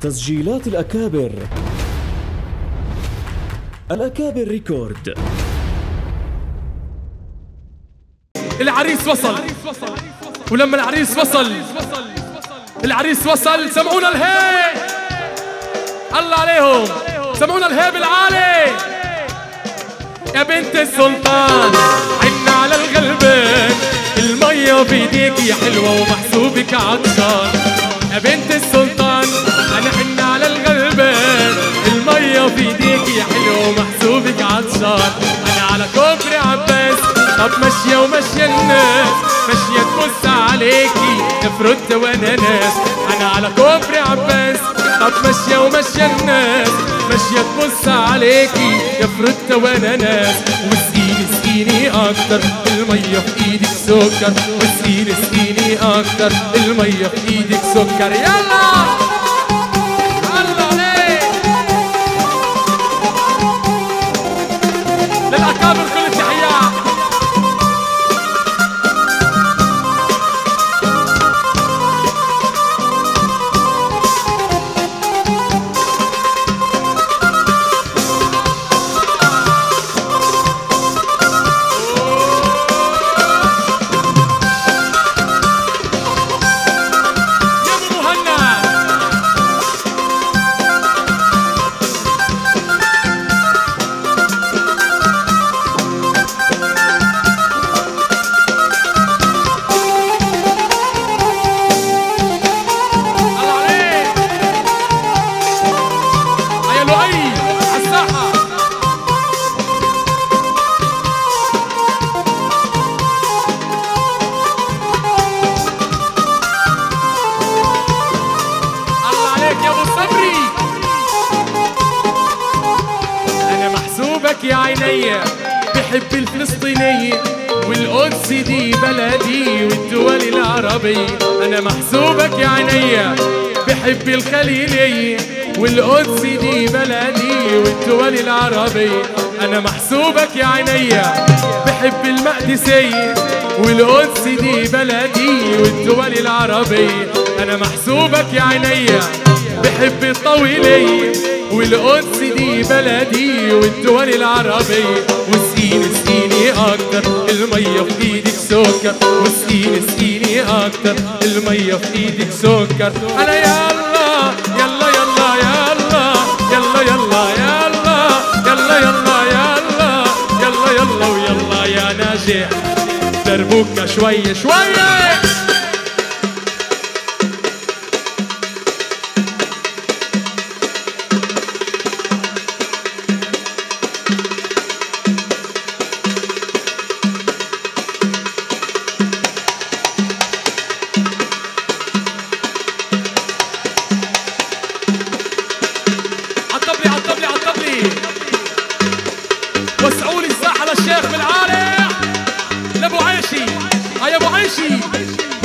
تسجيلات الأكابر. الأكابر ريكورد. العريس وصل. ولما العريس وصل العريس وصل سمعونا الهي الله عليهم. سمعونا الهي بالعالي يا بنت السلطان عنا على الغلبان المية بيديك يا حلوة ومحسوبك عطشان. يا بنت السلطان. انا حنا على الغلبان المية بيديك يا حلوة ومحسوبك عطشان أنا على كوبري عباس طب ماشية وماشية الناس ماشية تبص عليكي نفرد وأنا ناس. أنا على كوبري عباس طب ماشية وماشية الناس ماشية تبص عليكي فرد وأنا ناس. واسقيني اسقيني أكتر المية في إيدك سكر. واسقيني اسقيني أكتر المية في إيدك سكر. يلا! محسوبك يا عينيا بحب الفلسطينية والقدس دي بلدي والدول العربية أنا محسوبك يا عينيا بحب الخليلية والقدس دي بلدي والدول العربية أنا محسوبك يا عينيا بحب المقدسية والقدس دي بلدي والدول العربية أنا محسوبك يا عينيا بحب الطويلية والقدس دي بلدي والدول العربية وسقيني سقيني أكتر المية في إيدك سكر وسقيني سقيني أكتر المية في إيدك سكر أنا يلا يلا يلا يلا يلا يلا يلا يلا يلا يلا يلا يلا ويلا يا ناجح دربوكة شوية شوية I am Aishi. I am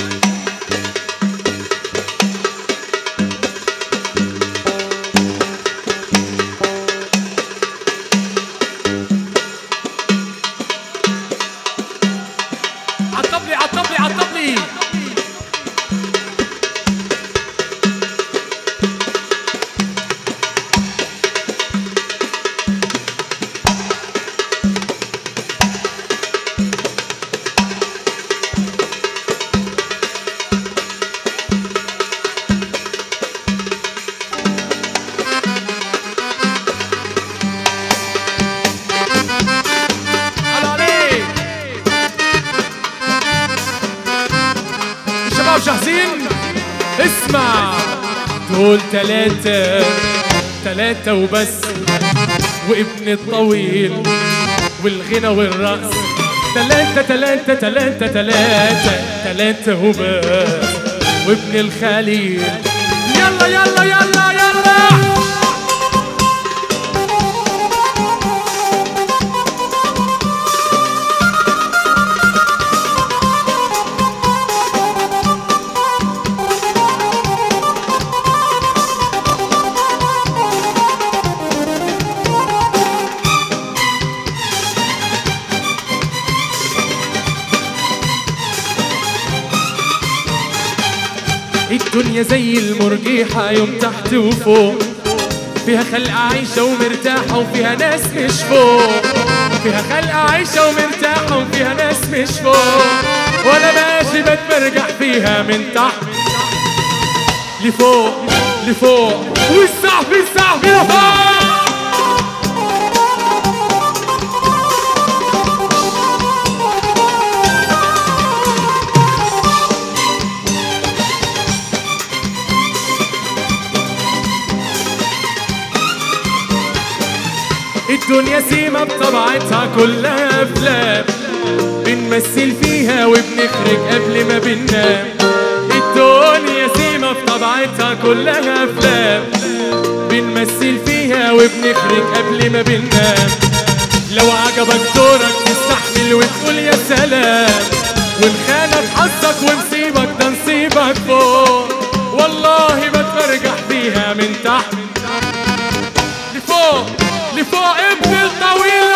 جاهزين؟ اسمع. دول تلاتة تلاتة وبس. وابن الطويل والغنى والرقص. تلاتة تلاتة تلاتة تلاتة تلاتة وبس. وابن الخليل. يلا يلا يلا يلا. الدنيا الدنيا زي المرجيحة يوم تحت وفوق. فيها خلقة عايشة ومرتاحة وفيها ناس مش فوق. فيها خلقة عايشة ومرتاحة وفيها ناس مش فوق. وأنا ماشي بتمرجح فيها من تحت لفوق لفوق. والسحب السحب لفوق الدنيا سيمة بطبيعتها كلها أفلام. بنمثل فيها وبنخرج قبل ما بننام. الدنيا سيمة بطبيعتها كلها أفلام. بنمثل فيها وبنخرج قبل ما بننام. لو عجبك دورك تستحمل وتقول يا سلام. والخانة حظك ونصيبك ده نصيبك فوق. والله بتمرجح فيها من تحت. لفوق. لفوق ابن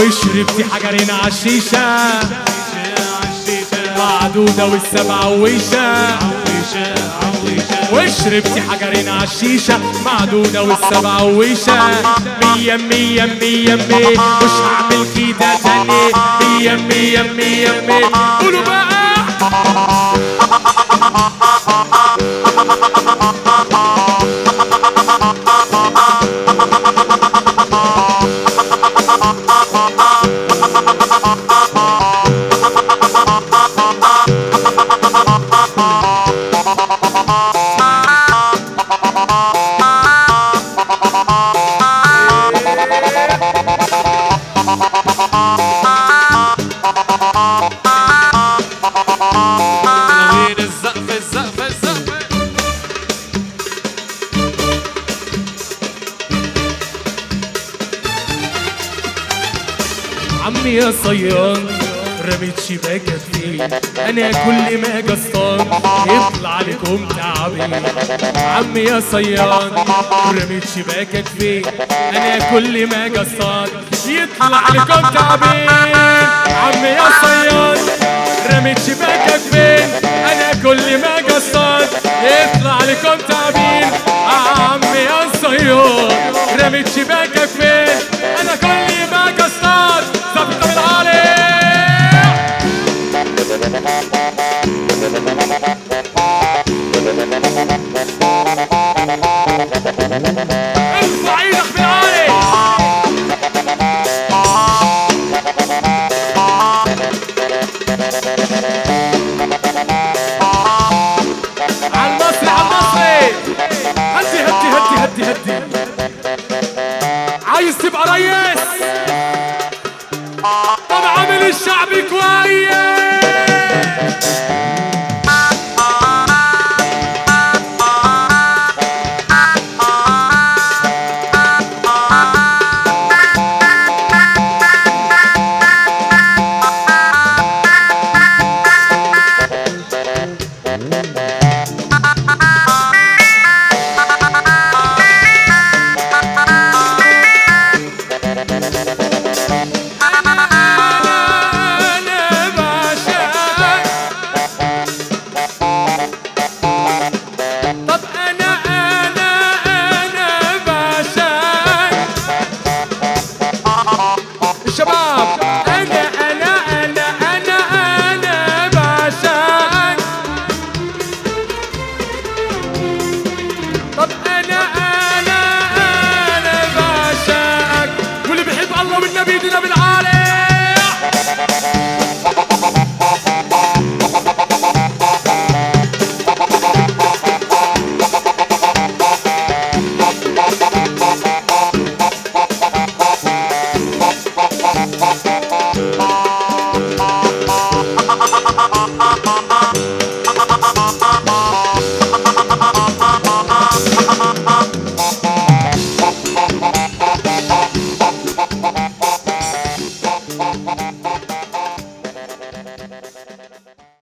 وشربتي حجرين عالشيشة معدودة والسبعة ويشة. وشربتي حجرين عالشيشة معدودة والسبعة ويشة. مية مية مية مية. مش هعمل كده تاني. مية مية مية مية. قولوا بقى. يا صياد رميت شباكك فيه. أنا كل ما اصطاد يطلع لكم تعبين عمي يا صياد رميت شباكك فيه. أنا كل ما اصطاد يطلع لكم تعبين عمي يا صياد رميت شباكك فين أنا كل ما اصطاد يطلع لكم تعبين عمي يا صياد رميت شباكك فين ارفع إيدك بالعالي على المصري على المصري هدي هدي هدي هدي هدي. عايز تبقى ريس؟ Thank